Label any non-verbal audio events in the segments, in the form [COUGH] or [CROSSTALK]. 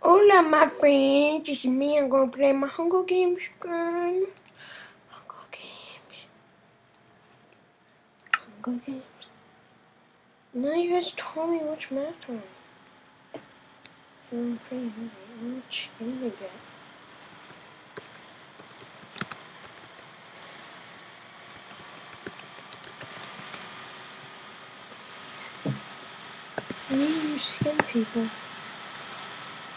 Hola, my friends. it's me. I'm gonna play my Hunger Games gun. Hunger Games. Hunger Games. Now you guys told me which map to I'm pretty hungry. I'm chicken to get. You skin people.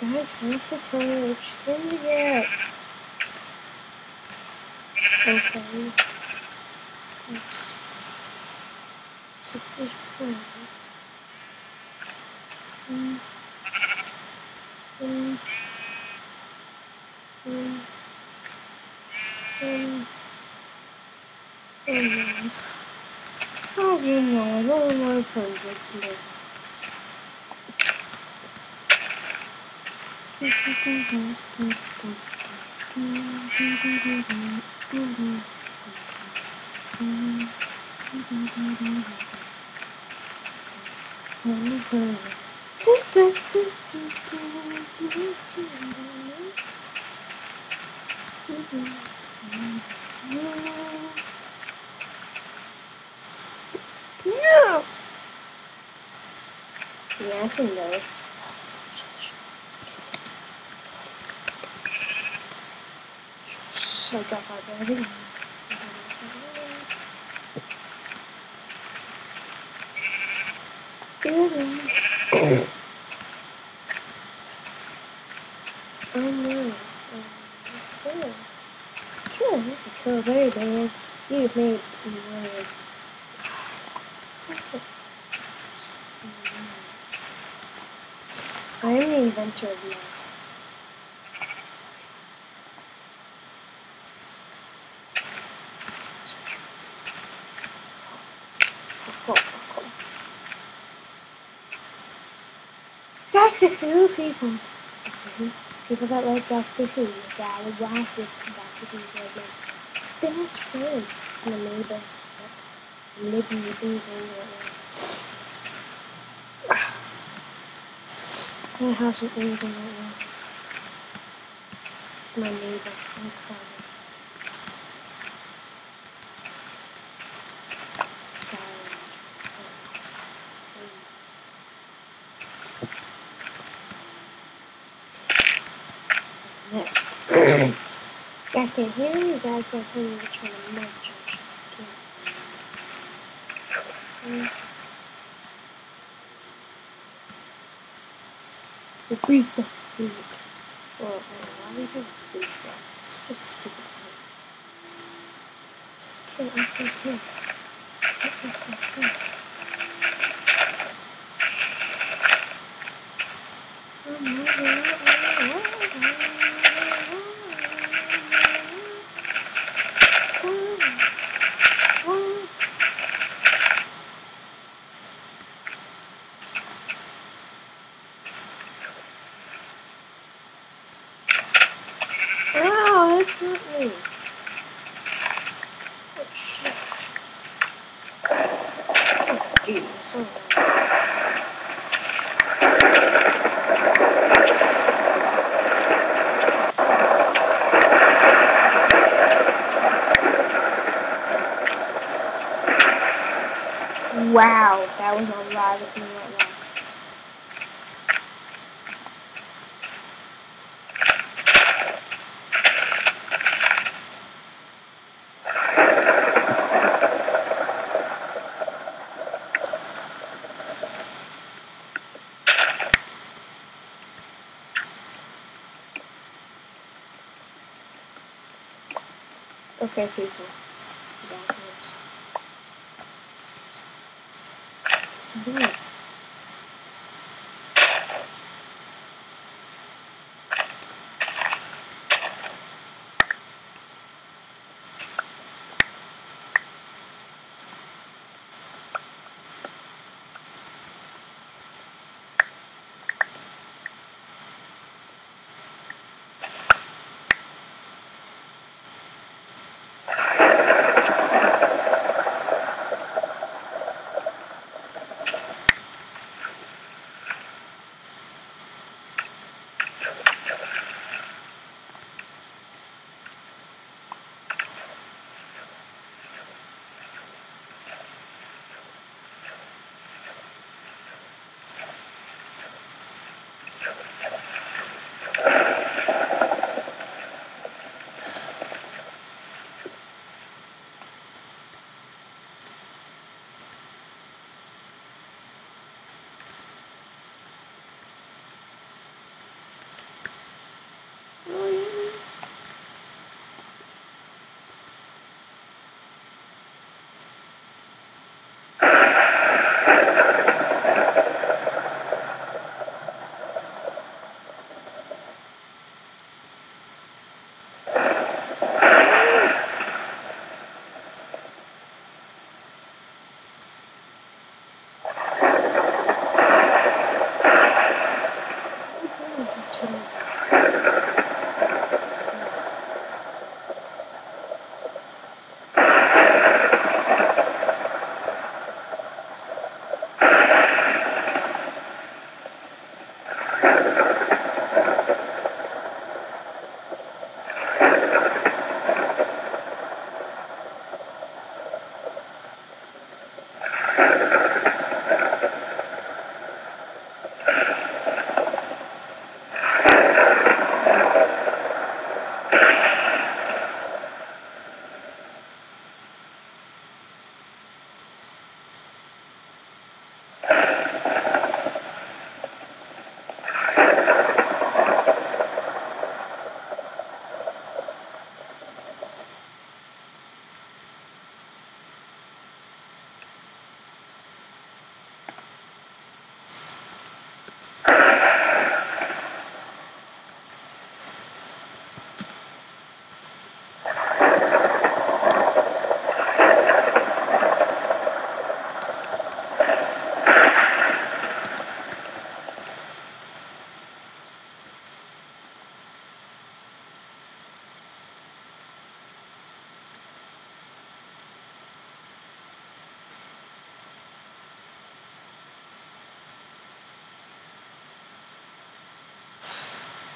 Guys, have to tell me which skin to get. Okay. Let's this point. Mm. Mm. Mm. Mm. Mm. Oh, know, I don't want to play this today. No! Yes and no. So I got my baby. Good. I know. Oh, this is cool, very bad. You just made me mad. I am the inventor of love. Doctor Who people. People that like Doctor Who. Your dad and wife is Doctor Who. They're my best friend. And a neighbor. I'm living with me right now. My house is anything right now. My neighbor. I'm calling. Next. guys can't hear me, you guys gotta tell me which one I'm not Can't. The Greek the food. Well, uh, why do you have Greek It's just stupid. Can't, I can't, can't. Can't, can't, can't. Ow, that's not me. Oh, shit. Oh, Jesus. Oh. Wow, that was a lot of me right now. Okay, people. It.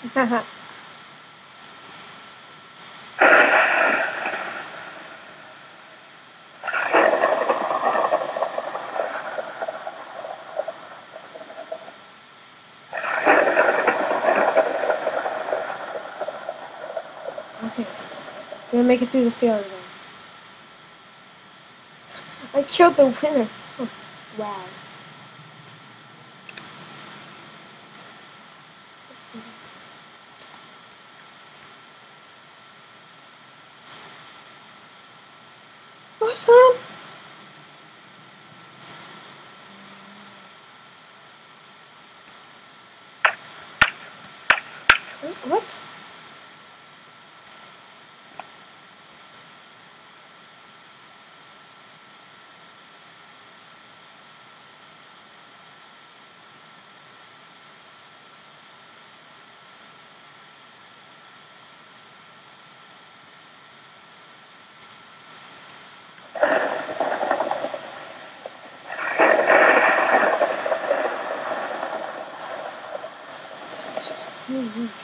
[LAUGHS] okay. Gonna make it through the field again. I killed the winner. Oh, wow. Awesome! Угу.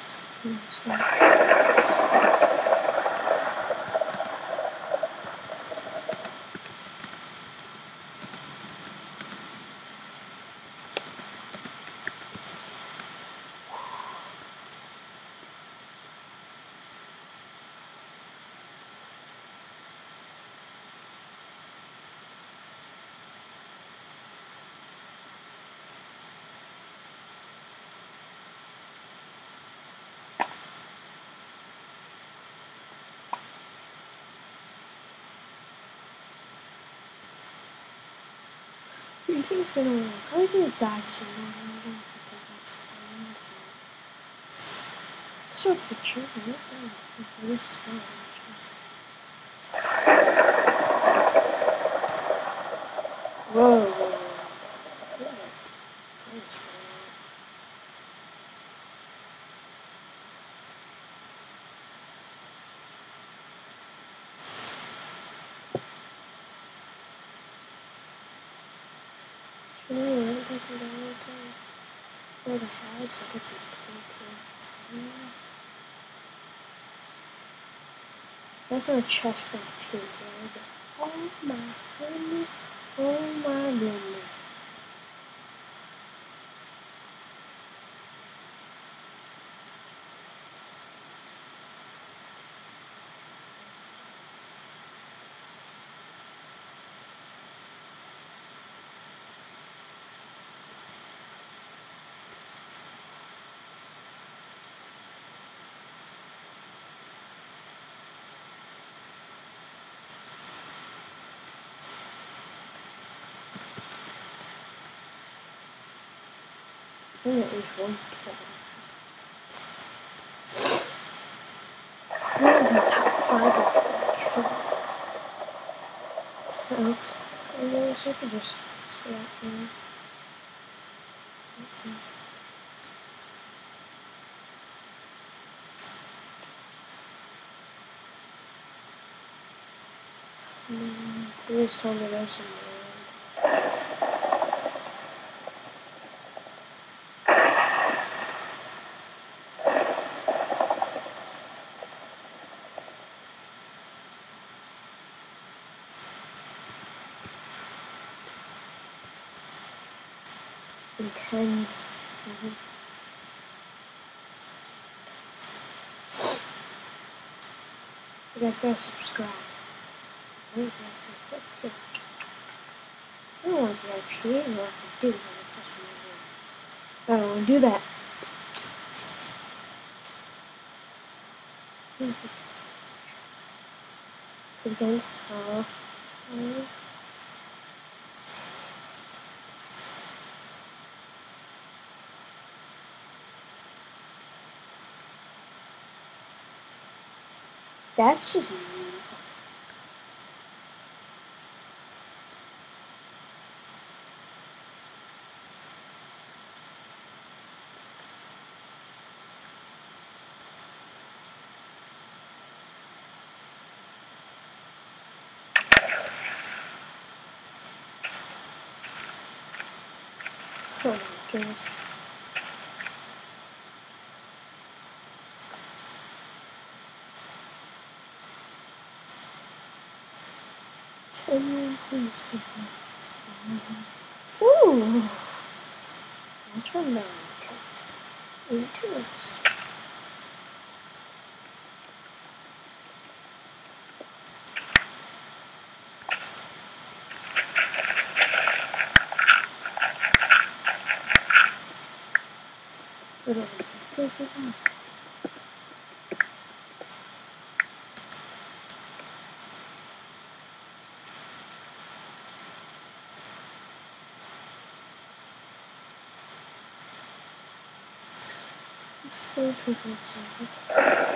You think it's gonna work? Are you gonna die soon? So pictures it. This whoa, whoa. Anyway, I'm taking the whole time. Mm. House, I some TNT. I found a chest of TNT. Oh my goodness. Oh my goodness. I think at least one kill. One of the top five of kill. So, I guess I could just select one. Okay. It is time to go Intense. Mhm. You guys gotta subscribe. I don't want to actually, I if I do. I don't want to do that. Again, uh, uh, that's just mean. Oh my goodness. Oh, please, people. Ooh. Metronome. Interesting. Little So people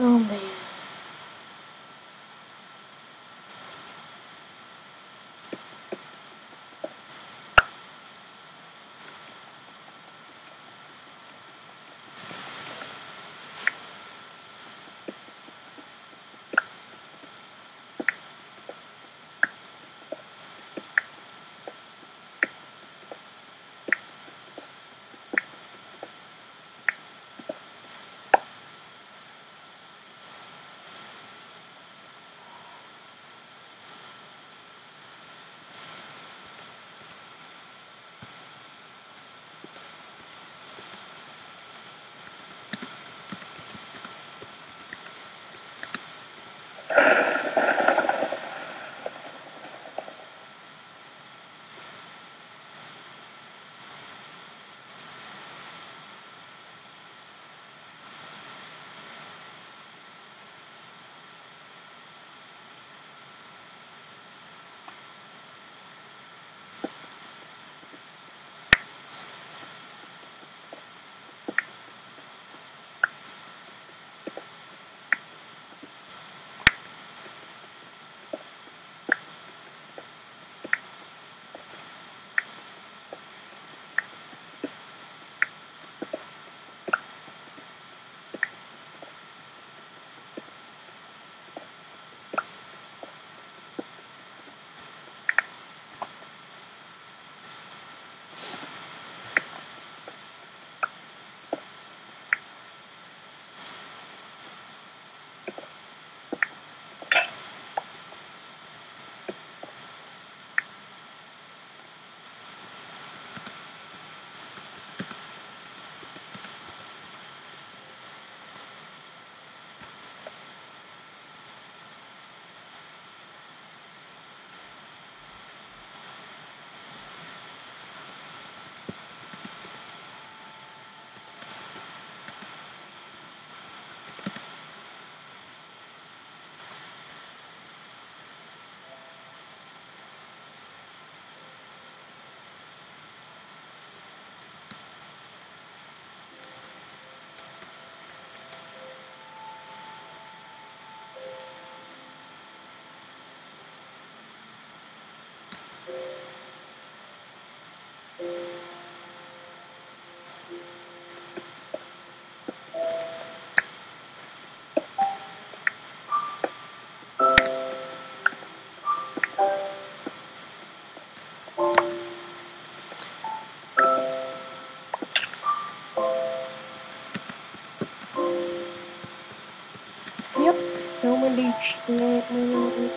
Oh man. Thank you.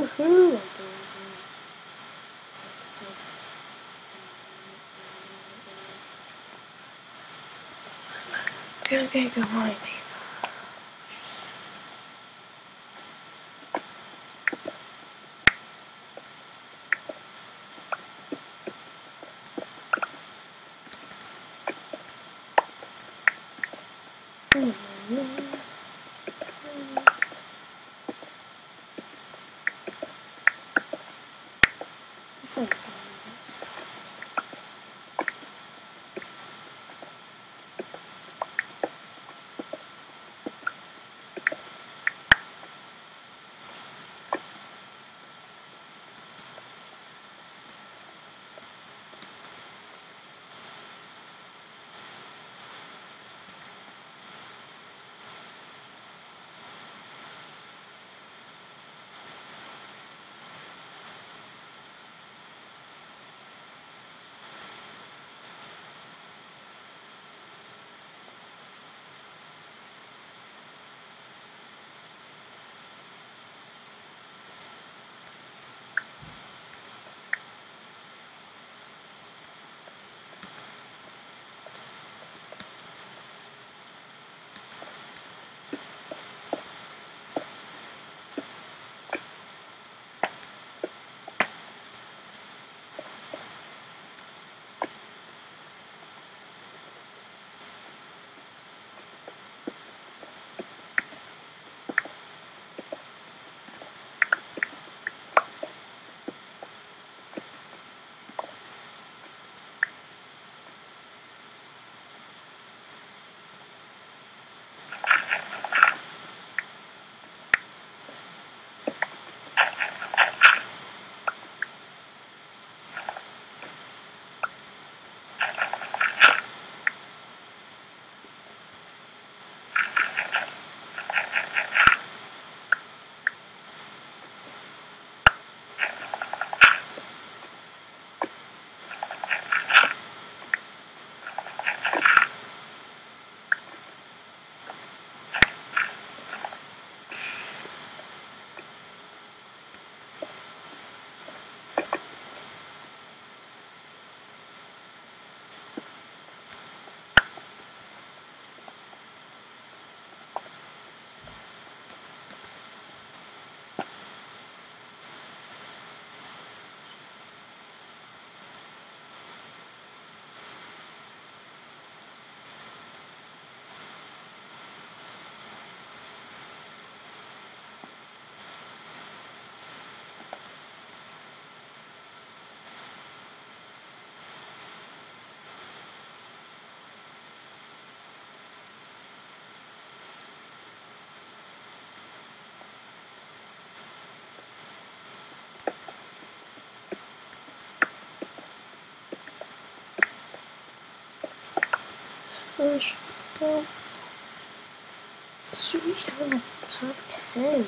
Woohoo! Okay, okay, good morning. Well, sweet on the top 10.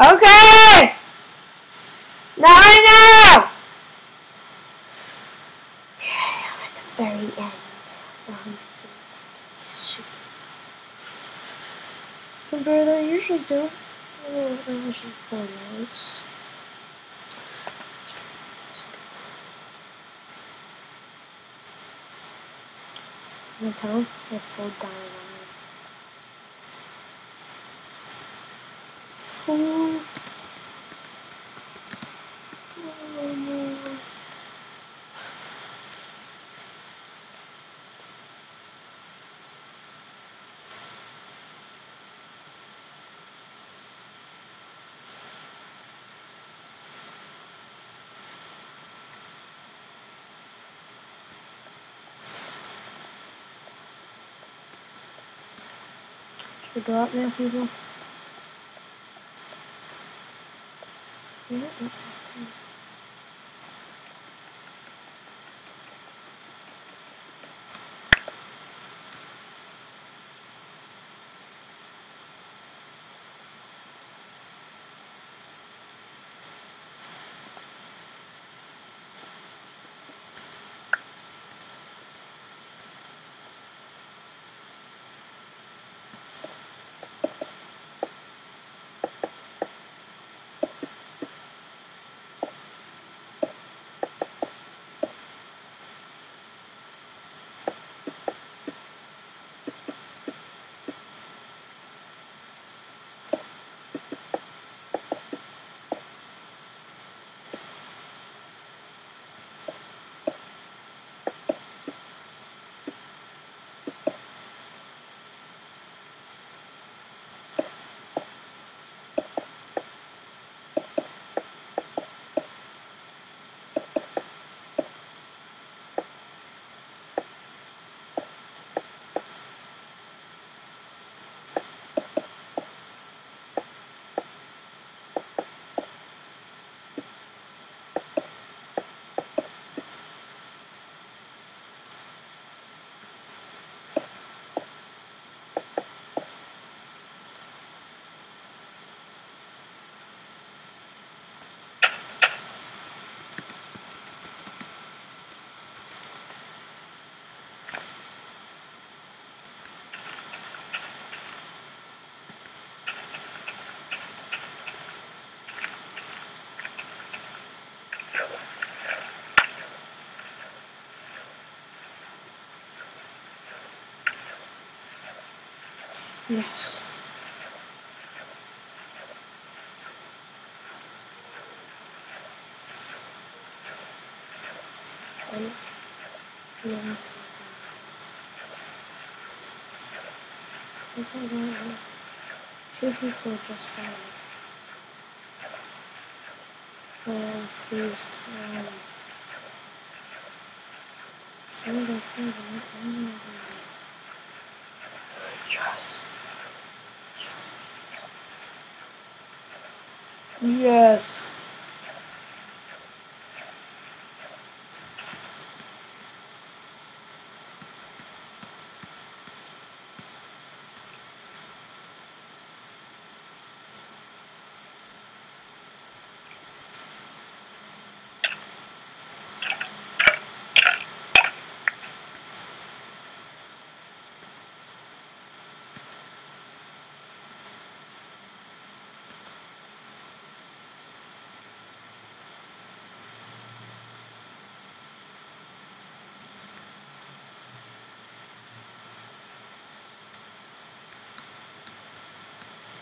Okay! Not right now! Okay, I'm at the very end. Um. Compared to I usually do. Oh, I usually go notes. I'm gonna tell him I Full. We go out now, people? Happening? Yes. Yes. Yes. Two people just died. Oh, please. Um, some of the things I don't know. Trust. Yes.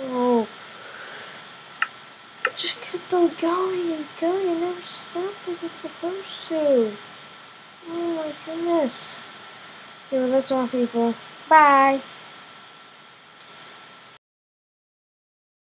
Oh. It just kept on going and going and never stopped like it's supposed to. Oh my goodness. Okay, well that's all people. Bye.